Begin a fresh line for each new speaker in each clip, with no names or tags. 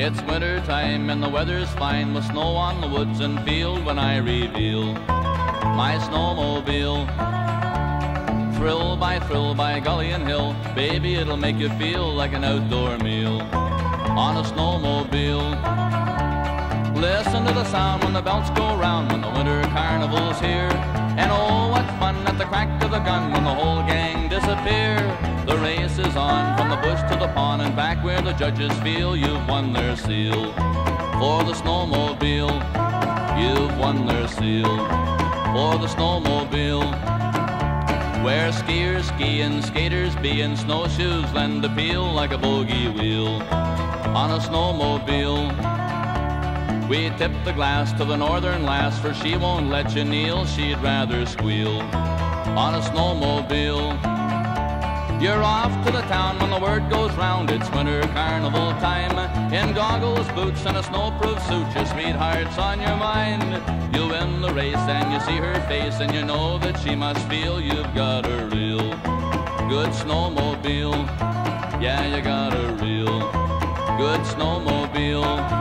It's winter time and the weather's fine with snow on the woods and field when I reveal my snowmobile. Thrill by thrill by gully and hill, baby, it'll make you feel like an outdoor meal on a snowmobile. Listen to the sound when the belts go round when the winter carnival's here. And oh, what fun at the crack of the gun when the whole gang disappear. The race is on from the bush to the pond and back where the judges feel you've won their seal. For the snowmobile, you've won their seal. For the snowmobile. Where skiers ski and skaters be in snowshoes lend appeal like a bogey wheel on a snowmobile. We tip the glass to the northern lass, for she won't let you kneel, she'd rather squeal on a snowmobile. You're off to the town when the word goes round, it's winter carnival time. In goggles, boots, and a snowproof suit, your sweetheart's on your mind. You win the race and you see her face, and you know that she must feel you've got a real good snowmobile. Yeah, you got a real good snowmobile.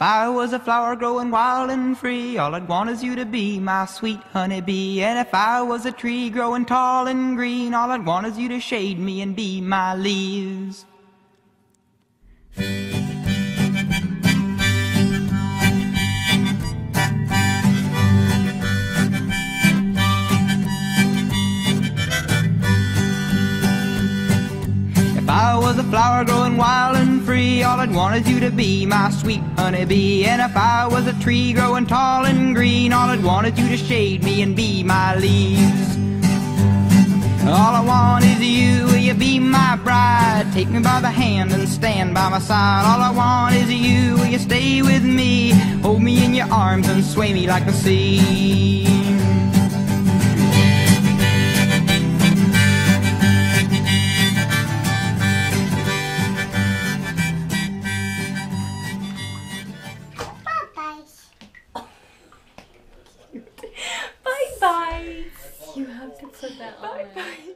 Was a flower growing wild and free, all I'd want is you to be my sweet honeybee. And if I was a tree growing tall and green, all I'd want is you to shade me and be my leaves. If I was a flower growing wild free, all I'd want is you to be my sweet honeybee. And if I was a tree growing tall and green, all I'd want is you to shade me and be my leaves. All I want is you, will you be my bride? Take me by the hand and stand by my side. All I want is you, will you stay with me? Hold me in your arms and sway me like the sea.
Put that on.
Bye bye. Yeah, no.